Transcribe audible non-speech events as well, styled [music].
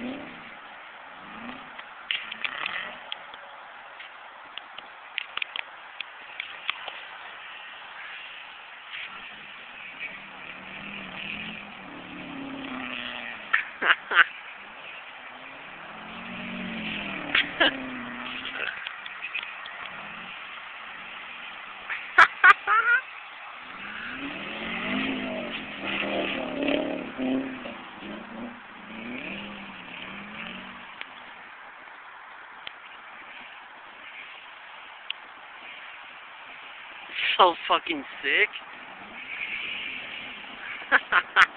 Ha mm-hmm. [laughs] ha. So fucking sick. [laughs]